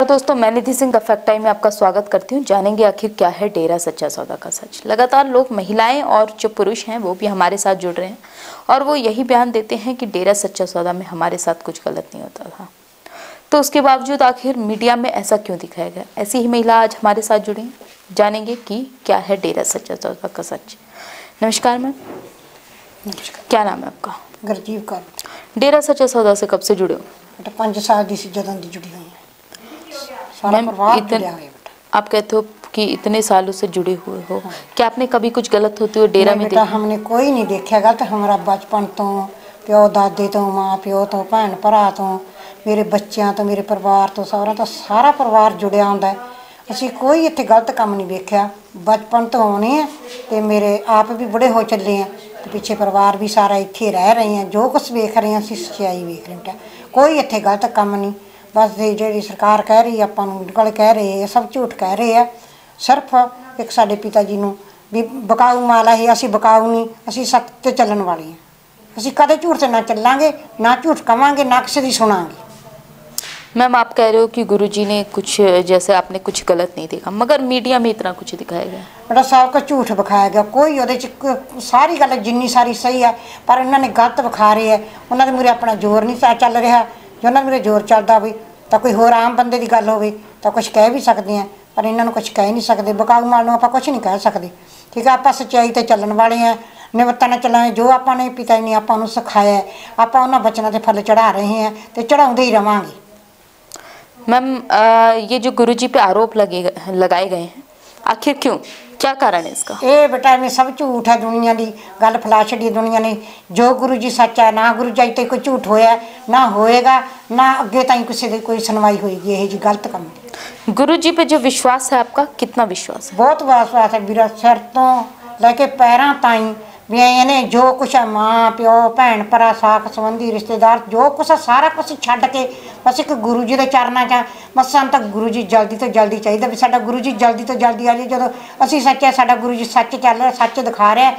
तो दोस्तों मैं निधि सिंह का फैक्ट टाइम में आपका स्वागत करती हूँ। जानेंगे आखिर क्या है डेरा सच्चा सौदा का सच। लगातार लोग महिलाएँ और जो पुरुष हैं वो भी हमारे साथ जुड़ रहे हैं और वो यही बयान देते हैं कि डेरा सच्चा सौदा में हमारे साथ कुछ गलत नहीं होता था। तो उसके बावजूद आखिर मीडिया में ऐसा क्यों दिखाया गया? ऐसी ही महिला आज हमारे साथ जुड़ी जानेंगे कि क्या है डेरा सच्चा सौदा का सच। नमस्कार मैम। क्या नाम है आपका? ਗੁਰਜੀਤ ਕੌਰ ਡੇਰਾ ਸੱਚਾ ਸੌਦਾ ਸੇ ਕਬ ਸੇ ਜੁੜੇ ਹੋ? बेटा पाँच साल की जदन की जुड़ी हुई है सारा परिवार जुड़ा आप कहते हो कि इतने सालों से जुड़े हुए हो हाँ। क्या आपने कभी कुछ गलत होते हुए डेरा में बेटा हमने कोई नहीं देखा गलत हमारा बचपन तो प्यो दादे तो माँ प्यो तो भैन भरा तो मेरे बच्चों तो मेरे परिवार तो सारा तो सारा परिवार जुड़िया होंगे ਅਸੀਂ ਕੋਈ ਇੱਥੇ ਗਲਤ ਕੰਮ ਨਹੀਂ ਵੇਖਿਆ। ਬਚਪਨ ਤੋਂ ਆਉਣੇ ਆ ਤੇ ਮੇਰੇ ਆਪ ਵੀ ਬੜੇ ਹੋ ਚੱਲੇ ਆ। ਤੇ ਪਿੱਛੇ ਪਰਿਵਾਰ ਵੀ ਸਾਰਾ ਇੱਥੇ ਰਹਿ ਰਹੇ ਆ ਜੋ ਕੁਝ ਵੇਖ ਰਹੇ ਆ ਅਸੀਂ ਸੱਚਾਈ ਵੇਖ ਰਹੇ ਹਾਂ ਕੋਈ ਇੱਥੇ ਗਲਤ ਕੰਮ ਨਹੀਂ। ਬਸ ਇਹ ਜਿਹੜੀ ਸਰਕਾਰ ਕਹਿ ਰਹੀ ਆਪਾਂ ਨੂੰ ਨਿਕਲ ਕਹਿ ਰਹੇ ਆ ਸਭ ਝੂਠ ਕਹਿ ਰਹੇ ਆ। ਸਿਰਫ ਇੱਕ ਸਾਡੇ ਪਿਤਾ ਜੀ ਨੂੰ ਵੀ ਬਕਾਊ ਮਾਲ ਹੈ ਅਸੀਂ ਬਕਾਊ ਨਹੀਂ, ਅਸੀਂ ਸਖਤ ਤੇ ਚੱਲਣ ਵਾਲੇ ਹਾਂ। ਅਸੀਂ ਕਦੇ ਝੂਠ ਤੇ ਨਾ ਚੱਲਾਂਗੇ, ਨਾ ਝੂਠ ਕਵਾਂਗੇ, ਨਾ ਕਿਸੇ ਦੀ ਸੁਣਾਂਗੇ। मैम आप कह रहे हो कि गुरुजी ने कुछ जैसे आपने कुछ गलत नहीं देखा मगर मीडिया में इतना कुछ दिखाया गया ਬੜਾ ਸਭ ਕੁਝ ਝੂਠ ਵਿਖਾਇਆ ਗਿਆ ਕੋਈ ਉਹਦੇ ਚ ਕ- ਸਾਰੀ ਗੱਲ ਜਿੰਨੀ ਸਾਰੀ ਸਹੀ ਹੈ ਪਰ ਇਹਨਾਂ ਨੇ ਗਲਤ ਵਿਖਾ ਰਹੇ ਹੈ ਉਹਨਾਂ ਦੇ ਮੂਰੇ ਆਪਣਾ ਜ਼ੋਰ ਨਹੀਂ ਚਾ- ਚੱਲ ਰਿਹਾ ਜੇ ਉਹਨਾਂ ਦੇ ਮੂਰੇ ਜ਼ੋਰ ਚੱਲਦਾ ਹੋਵੇ ਤਾਂ ਕੋਈ ਹੋਰ ਆਮ ਬੰਦੇ ਦੀ ਗੱਲ ਹੋਵੇ ਤਾਂ ਕੁਝ ਕਹਿ ਵੀ ਸਕਦੇ ਆ ਪਰ ਇਹਨਾਂ ਨੂੰ ਕੁਝ ਕਹਿ ਨਹੀਂ ਸਕਦੇ ਬਕਾਊ ਮਾਲ ਨੂੰ ਆਪਾਂ ਕੁਝ ਨਹੀਂ ਕਹਿ ਸਕਦੇ ਠੀਕ ਆ ਆਪਾਂ ਸੱਚਾਈ ਤੇ ਚੱਲਣ ਵਾਲੇ ਆ ਨਿਵਰਤਾ ਨਾਲ ਚੱਲਾਂਗੇ ਜੋ ਆਪਾਂ ਨੇ ਪਿਤਾ ਜੀ ਨੇ ਆਪਾਂ ਨੂੰ ਸਿਖਾਇਆ ਹੈ, ਆਪਾਂ ਉਹਨਾਂ ਬਚਨਾਂ ਤੇ ਫਲ ਚੜਾ ਰਹੇ ਹਾਂ ਤੇ ਚੜਾਉਂਦੇ ਹੀ ਰਵਾਂਗੇ मैम अ, ये जो गुरुजी पे आरोप लगे लगाए गए हैं आखिर क्यों क्या कारण है इसका ਇਹ ਬੇਟਾ ਐਵੇਂ ਸਭ ਝੂਠ ਹੈ ਦੁਨੀਆ ਦੀ ਗੱਲ ਫੈਲਾ ਛੱਡੀ ਦੁਨੀਆ ਨੇ ਜੋ ਗੁਰੂ ਜੀ ਸੱਚ ਹੈ ਨਾ ਗੁਰੂ ਜੀ ਤੇ ਕੋਈ ਝੂਠ ਹੋਇਆ ਨਾ ਹੋਏਗਾ ਨਾ ਅੱਗੇ ਤਾਈਂ ਕਿਸੇ ਦੀ ਕੋਈ ਸੁਣਵਾਈ ਹੋਏਗੀ ਇਹ ਜੀ ਗਲਤ ਕੰਮ ਦੀ। गुरुजी पे जो विश्वास है आपका कितना विश्वास है ਬਹੁਤ ਵਿਸ਼ਵਾਸ ਹੈ ਵੀਰਾ ਸਿਰ ਤੋਂ ਲੈ ਕੇ ਪੈਰਾਂ ਤਾਈਂ ਵੀ ਇਹਨੇ ਜੋ ਕੁਛ ਹੈ ਮਾਂ ਪਿਓ ਭੈਣ ਭਰਾ ਸਾਖ ਸੰਬੰਧੀ ਰਿਸ਼ਤੇਦਾਰ ਜੋ ਕੁਛ ਹੈ ਸਾਰਾ ਕੁਛ ਛੱਡ ਕੇ ਬਸ ਇੱਕ ਗੁਰੂ ਜੀ ਦੇ ਚਰਨਾਂ 'ਚ ਬਸ ਸਾਨੂੰ ਤਾਂ ਗੁਰੂ ਜੀ ਜਲਦੀ ਤੋਂ ਜਲਦੀ ਚਾਹੀਦਾ ਵੀ ਸਾਡਾ ਗੁਰੂ ਜੀ ਜਲਦੀ ਤੋਂ ਜਲਦੀ ਆ ਜਾਏ ਜਦੋਂ ਅਸੀਂ ਸੱਚੇ ਸਾਡਾ ਗੁਰੂ ਜੀ ਸੱਚ ਚੱਲ ਰਿਹਾ ਸੱਚ ਦਿਖਾ ਰਿਹਾ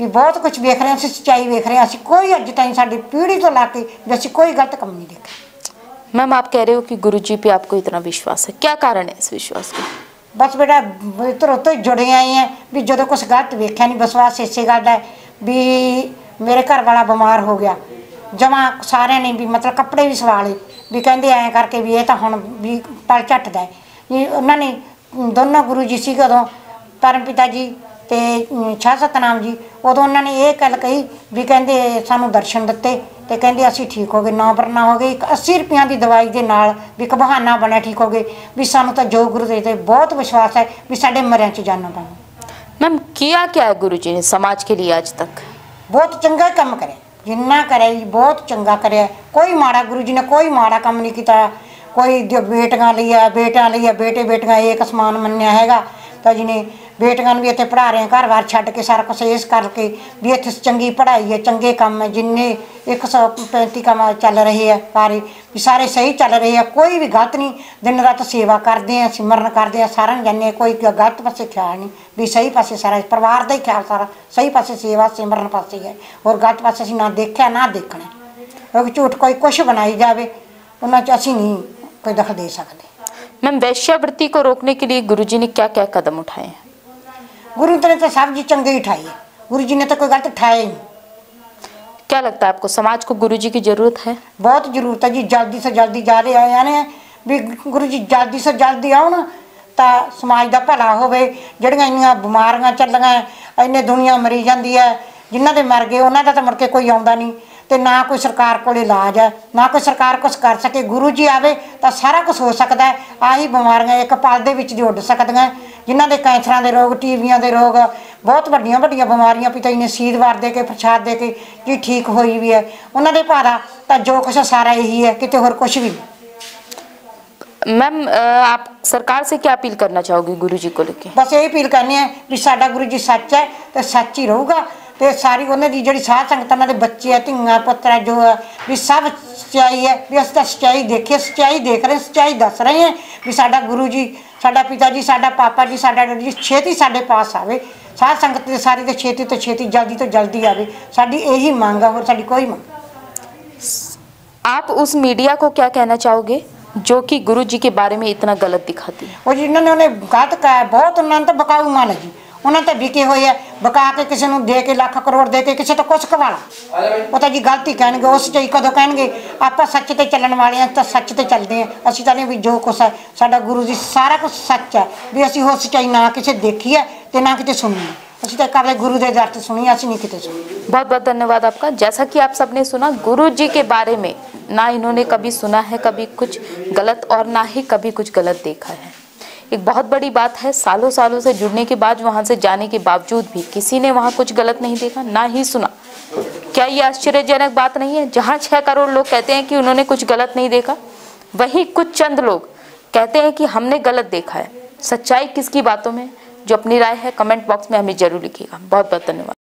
ਵੀ ਬਹੁਤ ਕੁਝ ਵੇਖ ਰਹੇ ਹਾਂ ਅਸੀਂ ਸੱਚਾਈ ਵੇਖ ਰਹੇ ਹਾਂ ਅਸੀਂ ਕੋਈ ਅੱਜ ਤਾਈਂ ਸਾਡੀ ਪੀੜ੍ਹੀ ਤੋਂ ਲਾ ਕੇ ਵੀ ਅਸੀਂ ਕੋਈ ਗਲਤ ਕੰਮ ਨਹੀਂ ਦੇਖਿਆ मैम आप कह रहे हो कि गुरुजी पे आपको इतना विश्वास है क्या कारण है इस विश्वास का ਬਸ ਬੇਟਾ ਇਧਰ ਉੱਤੇ ਜੁੜੇ ਆਏ ਆ ਵੀ ਜਦੋਂ ਕੁਛ ਗਲਤ ਵੇਖਿਆ ਨਹੀਂ ਵਿਸ਼ਵਾਸ ਇਸੇ ਗੱਲ ਦਾ ਹੈ ਵੀ ਮੇਰੇ ਘਰ ਵਾਲਾ ਬਿਮਾਰ ਹੋ ਗਿਆ ਜਮਾ ਸਾਰਿਆਂ ਨੇ ਵੀ ਮਤਲਬ ਕੱਪੜੇ ਵੀ ਸਵਾ ਲਏ ਵੀ ਕਹਿੰਦੇ ਐਂ ਕਰਕੇ ਵੀ ਇਹ ਤਾਂ ਹੁਣ ਵੀ ਪਲ ਝੱਟਦਾ ਵੀ ਉਹਨਾਂ ਨੇ ਦੋਨੋਂ ਗੁਰੂ ਜੀ ਸੀ ਕਦੋਂ ਪਰਮ ਪਿਤਾ ਜੀ ਤੇ ਛਾ ਸਤਨਾਮ ਜੀ ਉਦੋਂ ਉਹਨਾਂ ਨੇ ਇਹ ਗੱਲ ਕਹੀ ਵੀ ਕਹਿੰਦੇ ਸਾਨੂੰ ਦਰਸ਼ਨ ਦਿੱਤੇ ਤੇ ਕਹਿੰਦੇ ਅਸੀਂ ਠੀਕ ਹੋ ਗਏ ਨਾ ਪਰਨਾ ਹੋ ਗਏ ਇੱਕ 80 ਰੁਪਿਆਂ ਦੀ ਦਵਾਈ ਦੇ ਨਾਲ ਵੀ ਇੱਕ ਬਹਾਨਾ ਬਣਿਆ ਠੀਕ ਹੋ ਗਏ ਵੀ ਸਾਨੂੰ ਤਾਂ ਜੋ ਗੁਰੂ ਦੇ ਤੇ ਬਹੁਤ ਵਿਸ਼ਵਾਸ ਹੈ ਵੀ ਸਾਡੇ ਮਰਿਆਂ 'ਚ ਜਾਣਾ ਪਾਉਂ ਮੈਮ ਕੀਆ ਕਿਆ ਗੁਰੂ ਜੀ ਨੇ ਸਮਾਜ ਕੇ ਲਈ ਅੱਜ ਤੱਕ? ਬਹੁਤ ਚੰਗਾ ਕੰਮ ਕਰੇ ਜਿੰਨਾ ਕਰਿਆ ਜੀ ਬਹੁਤ ਚੰਗਾ ਕਰਿਆ ਕੋਈ ਮਾੜਾ ਗੁਰੂ ਜੀ ਨੇ ਕੋਈ ਮਾੜਾ ਕੰਮ ਨਹੀਂ ਕੀਤਾ ਕੋਈ ਜੋ ਬੇਟੀਆਂ ਲਈ ਆ ਬੇਟਿਆਂ ਲਈ ਆ ਬੇਟੇ ਬੇਟੀਆਂ ਇੱਕ ਸਮਾਨ ਮੰਨਿਆ ਹੈਗਾ ਤਾਂ ਜਿਹਨੇ ਬੇਟੀਆਂ ਨੂੰ ਵੀ ਇੱਥੇ ਪੜ੍ਹਾ ਰਹੇ ਆ ਘਰ-ਬਾਰ ਛੱਡ ਕੇ ਸਾਰਾ ਕੁਝ ਇਸ ਕਰਕੇ ਵੀ ਇੱਥੇ ਚੰਗੀ ਪੜ੍ਹਾਈ ਹੈ ਚੰਗੇ ਕੰਮ ਹੈ ਜਿੰਨੇ 135 ਕੰਮ ਚੱਲ ਰਹੇ ਆ ਸਾਰੇ ਵੀ ਸਾਰੇ ਸਹੀ ਚੱਲ ਰਹੇ ਆ ਕੋਈ ਵੀ ਗਲਤ ਨਹੀਂ ਦਿਨ ਰਾਤ ਸੇਵਾ ਕਰਦੇ ਆ ਸਿਮਰਨ ਕਰਦੇ ਆ ਸਾਰਿਆਂ ਨੂੰ ਜਾਂਦੇ ਹਾਂ, ਕੋਈ ਗਲਤ ਪਾਸੇ ਖਿਆਲ ਨਹੀਂ ਵੀ ਸਹੀ ਪਾਸੇ ਸਾਰਾ ਪਰਿਵਾਰ ਦਾ ਹੀ ਖਿਆਲ ਸਾਰਾ ਸਹੀ ਪਾਸੇ ਸੇਵਾ ਸਿਮਰਨ ਪਾਸੇ ਹੈ ਹੋਰ ਗਲਤ ਪਾਸੇ ਅਸੀਂ ਨਾ ਦੇਖਿਆ ਨਾ ਦੇਖਣਾ ਕਿਉਂਕਿ ਝੂਠ ਕੋਈ ਕੁਛ ਬਣਾਈ ਜਾਵੇ ਉਹਨਾਂ 'ਚ ਅਸੀਂ ਨਹੀਂ ਕੋਈ ਦਖਲ ਦੇ ਸਕਦੇ मैम वैश्यावृत्ति को रोकने के लिए गुरुजी ने क्या क्या कदम उठाए हैं ਗੁਰੂ ਜੀ ਨੇ ਤਾਂ ਸਭ ਜੀ ਚੰਗੇ ਹੀ ਠਾਈ ਹੈ ਗੁਰੂ ਜੀ ਨੇ ਤਾਂ ਕੋਈ ਗਲਤ ਠਾਇਆ ਹੀ ਨਹੀਂ क्या लगता है आपको समाज को गुरुजी की जरूरत है ਬਹੁਤ ਜ਼ਰੂਰਤ ਹੈ ਜੀ ਜਲਦੀ ਤੋਂ ਜਲਦੀ ਜਾ ਰਹੇ ਆਏ ਨੇ ਵੀ ਗੁਰੂ ਜੀ ਜਲਦੀ ਤੋਂ ਜਲਦੀ ਆਉਣ ਤਾਂ ਸਮਾਜ ਦਾ ਭਲਾ ਹੋਵੇ ਜਿਹੜੀਆਂ ਇੰਨੀਆਂ ਬਿਮਾਰੀਆਂ ਚੱਲੀਆਂ ਇੰਨੇ ਦੁਨੀਆ ਮਰੀ ਜਾਂਦੀ ਹੈ ਜਿਨ੍ਹਾਂ ਦੇ ਮਰ ਗਏ ਉਹਨਾਂ ਦਾ ਤਾਂ ਮੁੜ ਕੇ ਕੋਈ ਆਉਂਦਾ ਨਹੀਂ ਤੇ ਨਾ ਕੋਈ ਸਰਕਾਰ ਕੋਲ ਇਲਾਜ ਹੈ ਨਾ ਕੋਈ ਸਰਕਾਰ ਕੁਝ ਕਰ ਸਕੇ ਗੁਰੂ ਜੀ ਆਵੇ ਤਾਂ ਸਾਰਾ ਕੁਝ ਹੋ ਸਕਦਾ ਹੈ ਆਹੀ ਬਿਮਾਰੀਆਂ ਇੱਕ ਪਲ ਦੇ ਵਿੱਚ ਦੀ ਉੱਡ ਸਕਦੀਆਂ ਜਿਨ੍ਹਾਂ ਦੇ ਕੈਂਸਰਾਂ ਦੇ ਰੋਗ ਟੀਵੀਆਂ ਦੇ ਰੋਗ ਬਹੁਤ ਵੱਡੀਆਂ ਵੱਡੀਆਂ ਬਿਮਾਰੀਆਂ ਪਿਤਾ ਜੀ ਨੇ ਸੀਦ ਵਾਰ ਦੇ ਕੇ ਪ੍ਰਸ਼ਾਦ ਦੇ ਕੇ ਜੀ ਠੀਕ ਹੋਈ ਵੀ ਹੈ ਉਹਨਾਂ ਦੇ ਭਾਰਾ ਤਾਂ ਜੋ ਕੁਛ ਹੈ ਸਾਰਾ ਇਹੀ ਹੈ ਕਿਤੇ ਹੋਰ ਕੁਝ ਵੀ ਨਹੀਂ मैम अ, आप सरकार से क्या अपील करना चाहोगे गुरुजी को लेके ਬਸ ਇਹ ਅਪੀਲ ਕਰਨੀ ਹੈ ਵੀ ਸਾਡਾ ਗੁਰੂ ਜੀ ਸੱਚ ਹੈ ਤੇ ਸੱਚ ਹੀ ਰਹੂਗਾ ਤੇ ਸਾਰੀ ਉਹਨਾਂ ਦੀ ਜਿਹੜੀ ਸਾਧ ਸੰਗਤ ਉਹਨਾਂ ਦੇ ਬੱਚੇ ਆ ਧੀਆਂ ਪੁੱਤਰ ਆ ਜੋ ਹੈ ਵੀ ਸਭ ਸੱਚਾਈ ਹੈ ਵੀ ਅਸੀਂ ਤਾਂ ਸੱਚਾਈ ਦੇਖੇ ਸੱਚਾਈ ਦੇਖ ਰਹੇ ਸੱਚਾਈ ਦੱਸ ਰਹੇ ਹਾਂ ਵੀ ਸਾਡਾ ਗੁਰੂ ਜੀ ਸਾਡਾ ਪਿਤਾ ਜੀ ਸਾਡਾ ਪਾਪਾ ਜੀ ਸਾਡਾ ਡੈਡੀ ਜੀ ਛੇਤੀ ਸਾਡੇ ਪਾਸ ਆਵੇ ਸਾਧ ਸੰਗਤ ਦੇ ਸਾਰੀ ਤੇ ਛੇਤੀ ਤੋਂ ਛੇਤੀ ਜਲਦੀ ਤੋਂ ਜਲਦੀ ਆਵੇ ਸਾਡੀ ਇਹੀ ਮੰਗ ਆ ਹੋਰ ਸਾਡੀ ਕੋਈ ਮੰਗ आप उस मीडिया को क्या कहना चाहोगे जो कि गुरु जी के बारे में इतना गलत दिखाती है ਉਹ ਜਿਨ੍ਹਾਂ ਨੇ ਉਹਨੇ ਗਲਤ ਕਹਾ ਬਹੁਤ ਉਹਨਾਂ ਨੇ ਤਾਂ ਬਕਾਊ ਮਾਲ ਹੈ ਜੀ ਉਹਨਾਂ ਤੇ ਵਿਕੇ ਹੋਏ ਆ ਬਕਾ ਕੇ ਕਿਸੇ ਨੂੰ ਦੇ ਕੇ ਲੱਖ ਕਰੋੜ ਦੇ ਕੇ ਕਿਸੇ ਤੋਂ ਕੁਛ ਕਵਾ ਲਾ ਉਹ ਤਾਂ ਜੀ ਗਲਤੀ ਕਹਿਣਗੇ ਉਸ ਚ ਹੀ ਕਦੋਂ ਕਹਿਣਗੇ ਆਪਾਂ ਸੱਚ ਤੇ ਚੱਲਣ ਵਾਲੇ ਆ ਤਾਂ ਸੱਚ ਤੇ ਚੱਲਦੇ ਆ ਅਸੀਂ ਤਾਂ ਨਹੀਂ ਵੀ ਜੋ ਕੁਛ ਹੈ ਸਾਡਾ ਗੁਰੂ ਜੀ ਸਾਰਾ ਕੁਝ ਸੱਚ ਹੈ ਵੀ ਅਸੀਂ ਉਹ ਸੱਚਾਈ ਨਾ ਕਿਸੇ ਦੇਖੀ ਹੈ ਤੇ ਨਾ ਕਿਤੇ ਸੁਣੀ ਹੈ। ਅਸੀਂ ਤਾਂ ਕਰਦੇ ਗੁਰੂ ਦੇ ਦਰ ਤੇ ਸੁਣੀ ਅਸੀਂ ਨਹੀਂ ਕਿਤੇ ਸੁਣੀ बहुत बहुत धन्यवाद आपका जैसा कि आप सबने सुना गुरु जी के बारे में ना इन्होंने कभी सुना है कभी कुछ गलत और ना ही कभी कुछ गलत देखा है एक बहुत बड़ी बात है, सालों सालों से जुड़ने के बाद, वहाँ से जाने के बावजूद भी किसी ने वहाँ कुछ गलत नहीं देखा, ना ही सुना। क्या ये आश्चर्यजनक बात नहीं है? जहाँ छह करोड़ लोग कहते हैं कि उन्होंने कुछ गलत नहीं देखा, वही कुछ चंद लोग कहते हैं कि हमने गलत देखा है। सच्चाई किसकी बातों में? जो अपनी राय है, कमेंट बॉक्स में हमें ज़रूर लिखिएगा। बहुत बहुत धन्यवाद।